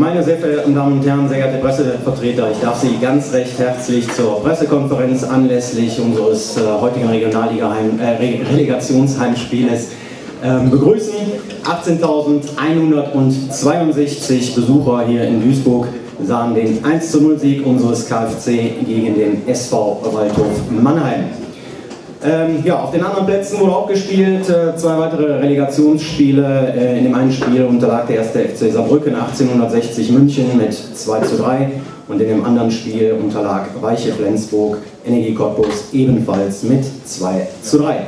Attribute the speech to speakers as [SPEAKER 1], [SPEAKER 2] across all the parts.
[SPEAKER 1] Meine sehr verehrten Damen und Herren, sehr geehrte Pressevertreter, ich darf Sie ganz recht herzlich zur Pressekonferenz anlässlich unseres äh, heutigen Regionalliga-Heim, äh, Relegationsheimspieles äh, begrüßen. 18.162 Besucher hier in Duisburg sahen den 1 0 Sieg unseres KfC gegen den SV Waldhof Mannheim. Ähm, ja, auf den anderen Plätzen wurde auch gespielt. Äh, zwei weitere Relegationsspiele. Äh, in dem einen Spiel unterlag der erste FC Saarbrücken 1860 München mit 2 zu 3 und in dem anderen Spiel unterlag Weiche Flensburg Energie Cottbus ebenfalls mit 2 zu 3.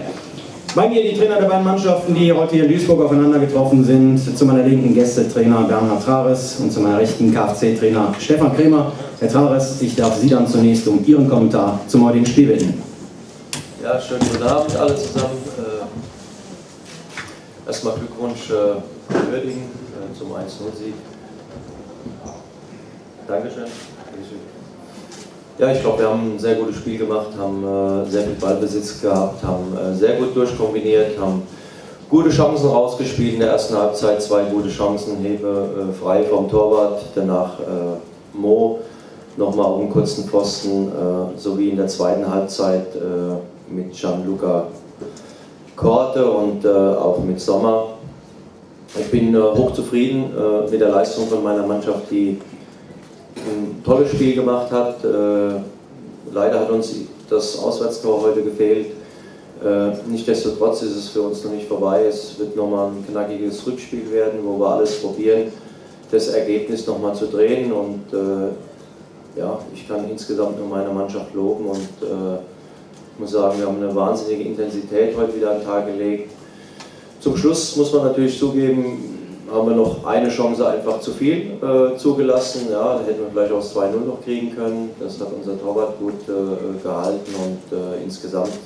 [SPEAKER 1] Bei mir die Trainer der beiden Mannschaften, die heute hier in Duisburg aufeinander getroffen sind. Zu meiner linken Gästetrainer Bernhard Trares und zu meiner rechten Kfc-Trainer Stefan Kremer. Herr Trares, ich darf Sie dann zunächst um Ihren Kommentar zum heutigen Spiel bitten.
[SPEAKER 2] Ja, schönen guten Abend alle zusammen. Äh, erstmal Glückwunsch äh, Würdigen äh, zum 1-0-Sieg. Dankeschön. Ja, ich glaube, wir haben ein sehr gutes Spiel gemacht, haben äh, sehr viel Ballbesitz gehabt, haben äh, sehr gut durchkombiniert, haben gute Chancen rausgespielt in der ersten Halbzeit, zwei gute Chancen, Hebe äh, frei vom Torwart, danach Mo nochmal auf dem kurzen Pfosten, sowie in der zweiten Halbzeit mit Gianluca Korte und äh, auch mit Sommer. Ich bin äh, hochzufrieden äh, mit der Leistung von meiner Mannschaft, die ein tolles Spiel gemacht hat. Äh, leider hat uns das Auswärtstor heute gefehlt. Äh, nichtsdestotrotz ist es für uns noch nicht vorbei. Es wird nochmal ein knackiges Rückspiel werden, wo wir alles probieren, das Ergebnis nochmal zu drehen. Und äh, ja, ich kann insgesamt nur meine Mannschaft loben und muss sagen, wir haben eine wahnsinnige Intensität heute wieder an den Tag gelegt. Zum Schluss muss man natürlich zugeben, haben wir noch eine Chance einfach zu viel äh, zugelassen. Ja, da hätten wir vielleicht auch das 2-0 noch kriegen können. Das hat unser Torwart gut äh, gehalten und äh, insgesamt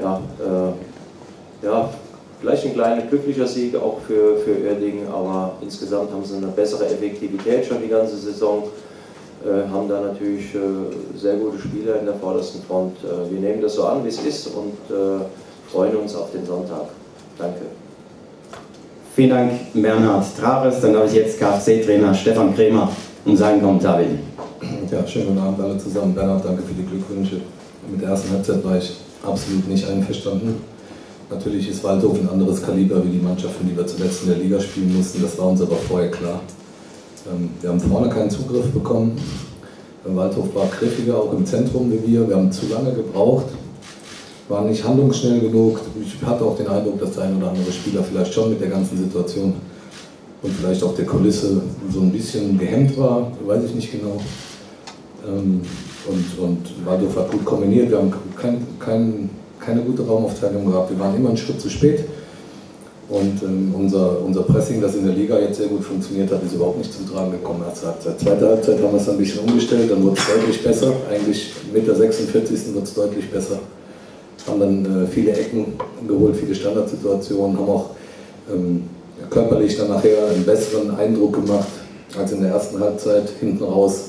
[SPEAKER 2] ja, äh, ja, vielleicht ein kleiner glücklicher Sieg auch für, für aber insgesamt haben sie eine bessere Effektivität schon die ganze Saison. Äh, haben da natürlich äh, sehr gute Spieler in der vordersten Front. Äh, wir nehmen das so an, wie es ist und freuen uns auf den Sonntag. Danke.
[SPEAKER 1] Vielen Dank, Bernhard Traves. Dann darf ich jetzt KFC-Trainer Stefan Kremer um seinen Kommentar bitten.
[SPEAKER 3] Ja, schönen guten Abend alle zusammen. Bernhard, danke für die Glückwünsche. Mit der ersten Halbzeit war ich absolut nicht einverstanden. Natürlich ist Waldhof ein anderes Kaliber wie die Mannschaften, die wir zuletzt in der Liga spielen mussten. Das war uns aber vorher klar. Ähm, wir haben vorne keinen Zugriff bekommen. Waldhof war griffiger, auch im Zentrum wie wir. Wir haben zu lange gebraucht, waren nicht handlungsschnell genug. Ich hatte auch den Eindruck, dass der ein oder andere Spieler vielleicht schon mit der ganzen Situation und vielleicht auch der Kulisse so ein bisschen gehemmt war, weiß ich nicht genau. Ähm, und, und Waldhof hat gut kombiniert. Wir haben kein, kein, keine gute Raumaufteilung gehabt. Wir waren immer einen Schritt zu spät. Und ähm, unser, unser Pressing, das in der Liga jetzt sehr gut funktioniert hat, ist überhaupt nicht zum Tragen gekommen. Erste Halbzeit. Zweite Halbzeit haben wir es ein bisschen umgestellt, dann wurde es deutlich besser. Eigentlich mit der 46. wird es deutlich besser. Haben dann äh, viele Ecken geholt, viele Standardsituationen, haben auch ähm, körperlich dann nachher einen besseren Eindruck gemacht als in der ersten Halbzeit. Hinten raus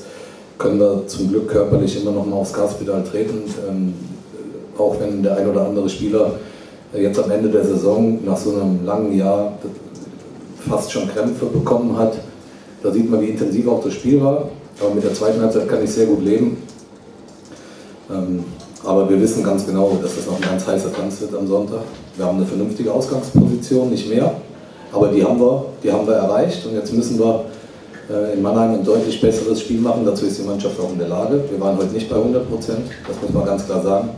[SPEAKER 3] können wir zum Glück körperlich immer noch mal aufs Gaspedal treten, ähm, auch wenn der ein oder andere Spieler jetzt am Ende der Saison nach so einem langen Jahr fast schon Krämpfe bekommen hat. Da sieht man, wie intensiv auch das Spiel war. Aber mit der zweiten Halbzeit kann ich sehr gut leben. Ähm, aber wir wissen ganz genau, dass das noch ein ganz heißer Tanz wird am Sonntag. Wir haben eine vernünftige Ausgangsposition, nicht mehr. Aber die haben wir, die haben wir erreicht und jetzt müssen wir äh, in Mannheim ein deutlich besseres Spiel machen. Dazu ist die Mannschaft auch in der Lage. Wir waren heute nicht bei 100 Prozent, das muss man ganz klar sagen.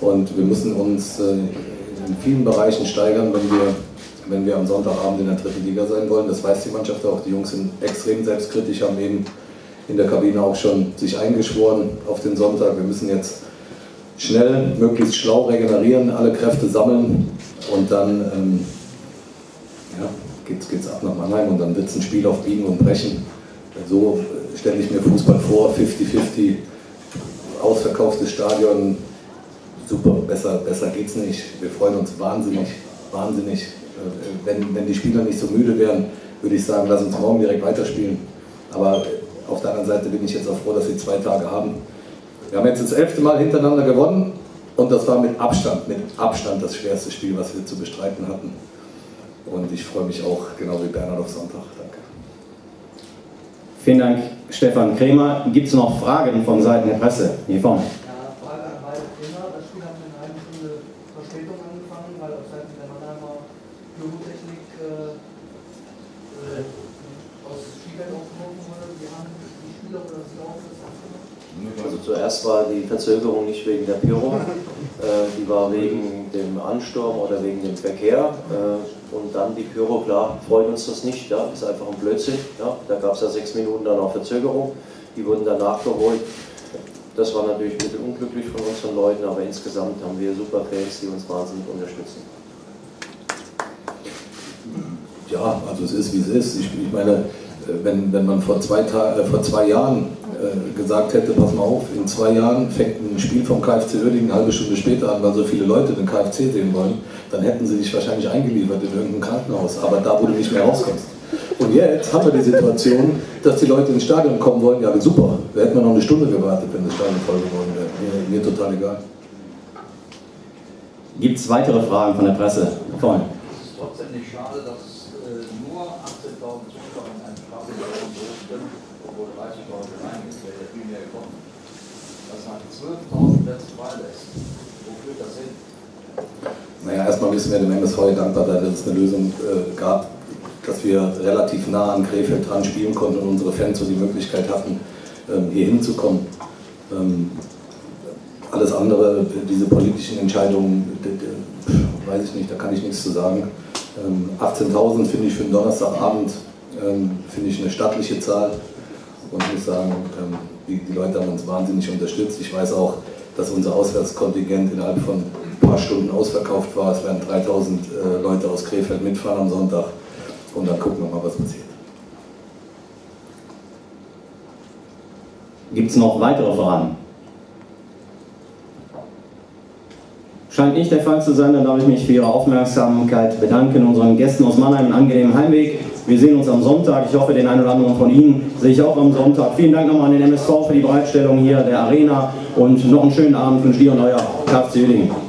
[SPEAKER 3] Und wir müssen uns äh, in vielen Bereichen steigern, wenn wir, wenn wir am Sonntagabend in der dritten Liga sein wollen. Das weiß die Mannschaft auch. Die Jungs sind extrem selbstkritisch, haben eben in der Kabine auch schon sich eingeschworen auf den Sonntag. Wir müssen jetzt schnell, möglichst schlau regenerieren, alle Kräfte sammeln und dann ähm, ja, geht's, geht's ab nach Mannheim und dann wird es ein Spiel auf Biegen und Brechen. So stelle ich mir Fußball vor, 50-50, ausverkauftes Stadion, super, besser, besser geht's nicht. Wir freuen uns wahnsinnig, wahnsinnig. Äh, wenn, wenn die Spieler nicht so müde wären, würde ich sagen, lass uns morgen direkt weiterspielen. Aber auf der anderen Seite bin ich jetzt auch froh, dass wir zwei Tage haben. Wir haben jetzt das elfte Mal hintereinander gewonnen und das war mit Abstand, mit Abstand das schwerste Spiel, was wir zu bestreiten hatten. Und ich freue mich auch, genau wie Bernhard auf Sonntag. Danke.
[SPEAKER 1] Vielen Dank, Stefan Kremer. Gibt es noch Fragen von Seiten der Presse? Hier vorne.
[SPEAKER 4] Ja, Frage an beide Trainer. Das Spiel hat mit einer halben Stunde Verspätung angefangen, weil auf Seiten der Mannheimer Pyrotechnik äh, äh, aus Skiwelt
[SPEAKER 2] Also zuerst war die Verzögerung nicht wegen der Pyro, äh, die war wegen dem Ansturm oder wegen dem Verkehr. Äh, und dann die Pyro, klar, freut uns das nicht, ja, ist einfach ein Blödsinn. Ja. Da gab es ja sechs Minuten dann auch Verzögerung, die wurden dann nachgeholt. Das war natürlich ein bisschen unglücklich von unseren Leuten, aber insgesamt haben wir super Fans, die uns wahnsinnig unterstützen.
[SPEAKER 3] Ja, also es ist wie es ist. Ich, ich meine, wenn, wenn man vor zwei, Ta äh, vor zwei Jahren äh, gesagt hätte, pass mal auf, in zwei Jahren fängt ein Spiel vom KFC Oerding eine halbe Stunde später an, weil so viele Leute den KFC sehen wollen, dann hätten sie sich wahrscheinlich eingeliefert in irgendein Krankenhaus, aber da, wo du nicht mehr rauskommst. Und jetzt haben wir die Situation, dass die Leute ins Stadion kommen wollen, ja super, da hätten wir noch eine Stunde gewartet, wenn das Stadion voll geworden wäre. Mir, mir total egal.
[SPEAKER 1] Gibt es weitere Fragen von der Presse? Vorne.
[SPEAKER 5] Es ist trotzdem nicht schade, dass äh, nur 18.000 Zuschauer in einem Stadion so sind, obwohl 30.000 reingeht, wäre gekommen. Dass man 12.000 Plätze freilässt. Wo führt das hin?
[SPEAKER 3] Naja, erstmal müssen wir dem MSV dankbar sein, dass es eine Lösung äh, gab, dass wir relativ nah an Krefeld dran spielen konnten und unsere Fans so die Möglichkeit hatten, ähm, hier hinzukommen. Ähm, alles andere, diese politischen Entscheidungen, weiß ich nicht, da kann ich nichts zu sagen. Ähm, 18.000 finde ich für einen Donnerstagabend ähm, finde ich eine stattliche Zahl und muss sagen, ähm, die, die Leute haben uns wahnsinnig unterstützt. Ich weiß auch, dass unser Auswärtskontingent innerhalb von ein paar Stunden ausverkauft war. Es werden 3.000 äh, Leute aus Krefeld mitfahren am Sonntag und dann gucken wir mal, was passiert.
[SPEAKER 1] Gibt es noch weitere Fragen? Scheint nicht der Fall zu sein, dann darf ich mich für Ihre Aufmerksamkeit bedanken. Unseren Gästen aus Mannheim einen angenehmen Heimweg. Wir sehen uns am Sonntag. Ich hoffe, den einen oder anderen von Ihnen sehe ich auch am Sonntag. Vielen Dank nochmal an den MSV für die Bereitstellung hier der Arena und noch einen schönen Abend wünsche ich und euer KFC Uerdingen.